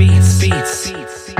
beats beats. beats